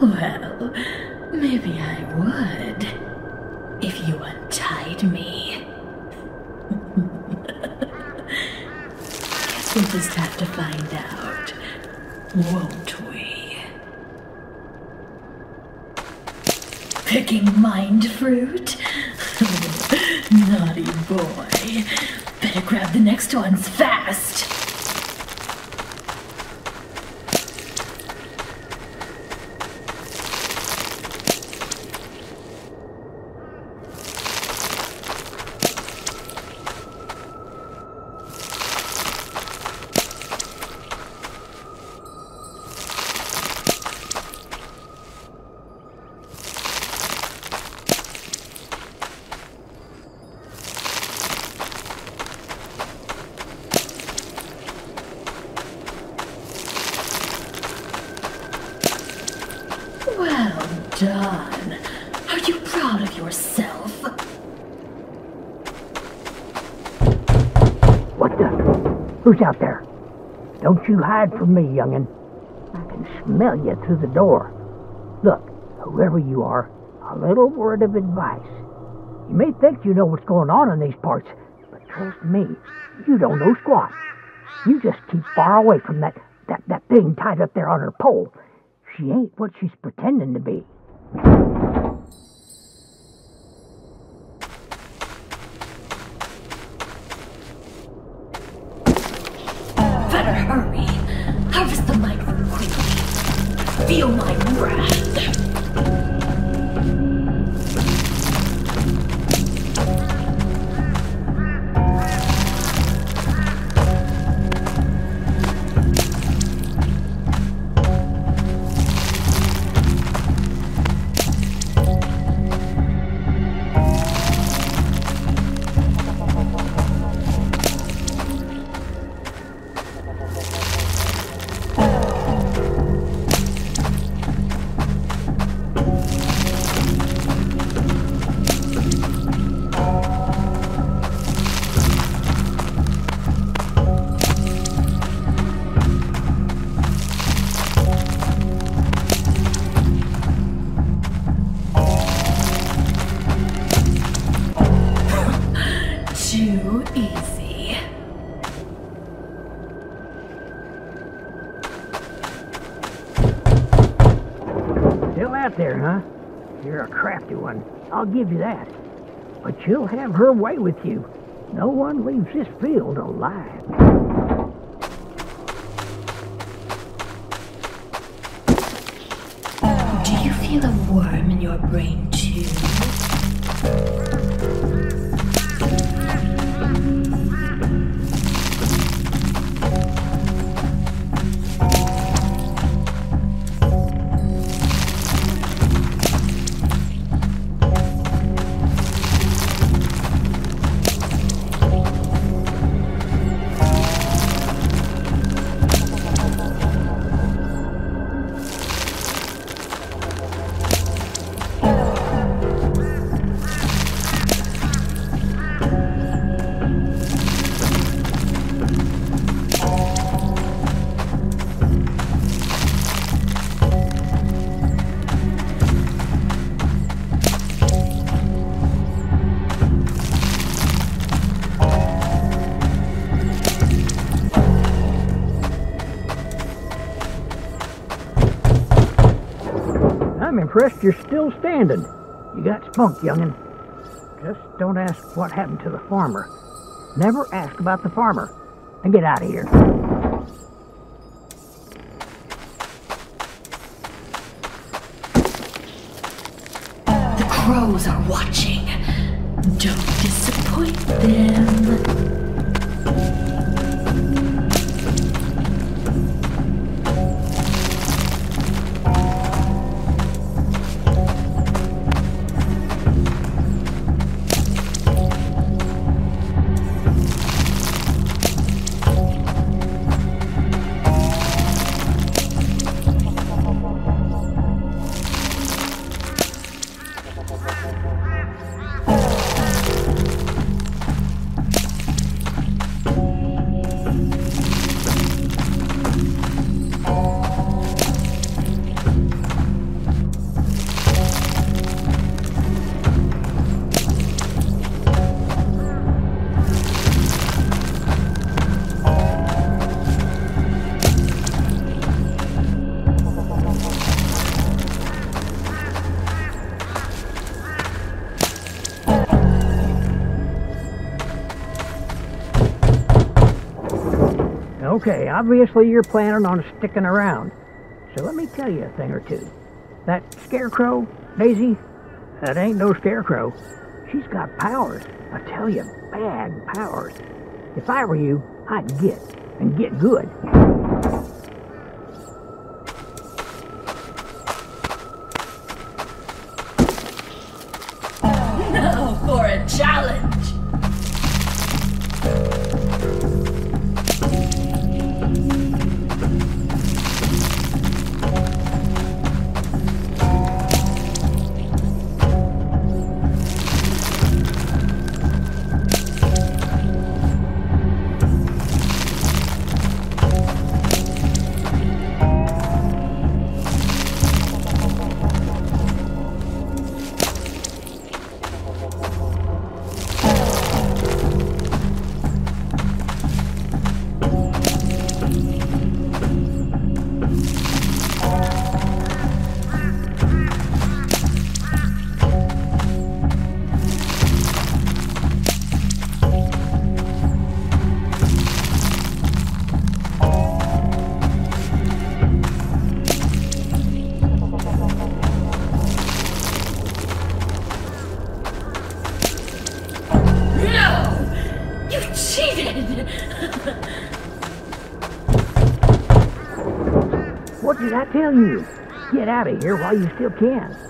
Well, maybe I would. If you untied me. Guess we'll just have to find out, won't we? Picking mind fruit? Naughty boy. Better grab the next ones fast. Well done. Are you proud of yourself? What the? Who's out there? Don't you hide from me, young'un. I can smell you through the door. Look, whoever you are, a little word of advice. You may think you know what's going on in these parts, but trust me, you don't know squat. You just keep far away from that, that, that thing tied up there on her pole. She ain't what she's pretending to be. I'll give you that. But she'll have her way with you. No one leaves this field alive. Do you feel a worm in your brain too? Impressed you're still standing. You got spunk, youngin'. Just don't ask what happened to the farmer. Never ask about the farmer. And get out of here. The crows are watching. Don't disappoint them. Okay, obviously you're planning on sticking around. So let me tell you a thing or two. That scarecrow, Daisy, that ain't no scarecrow. She's got powers. I tell you, bad powers. If I were you, I'd get, and get good. You? Get out of here while you still can.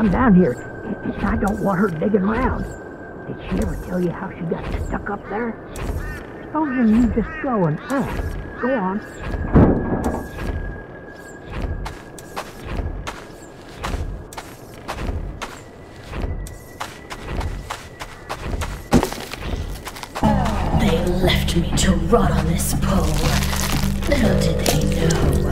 I'm down here, I don't want her digging around. Did she ever tell you how she got stuck up there? Oh, Supposing you just go and ask. Go on. They left me to rot on this pole. Little did they know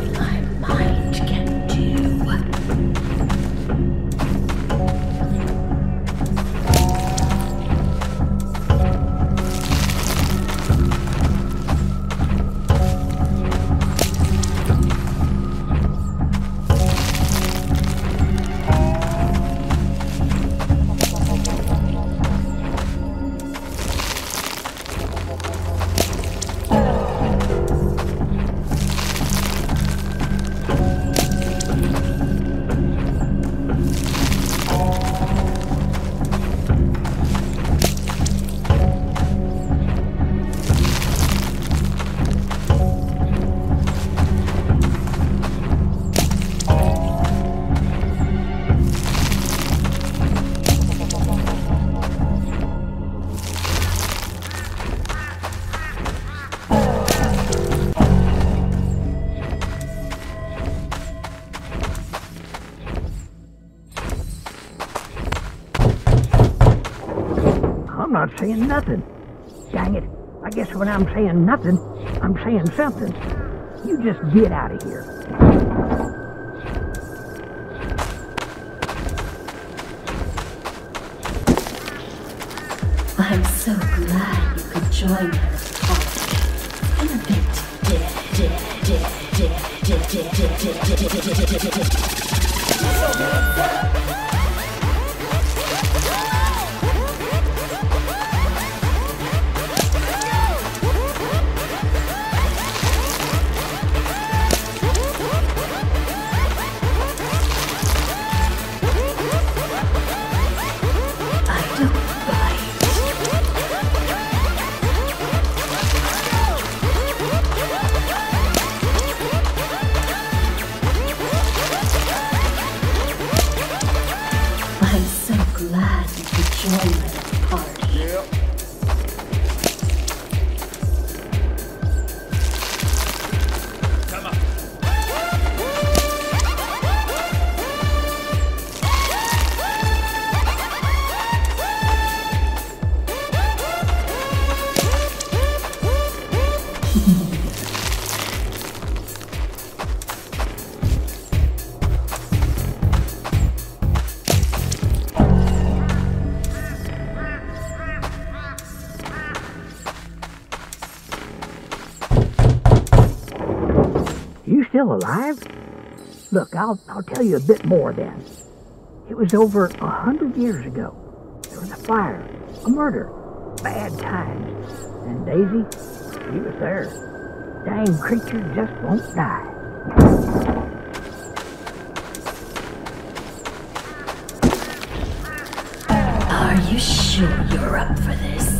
saying nothing. Dang it. I guess when I'm saying nothing, I'm saying something. You just get out of here. I'm so glad you could join us talk. A bit. Dead, dead, dead, still alive? Look, I'll, I'll tell you a bit more then. It was over a hundred years ago. There was a fire, a murder, bad times. And Daisy, she was there. Dang creature just won't die. Are you sure you're up for this?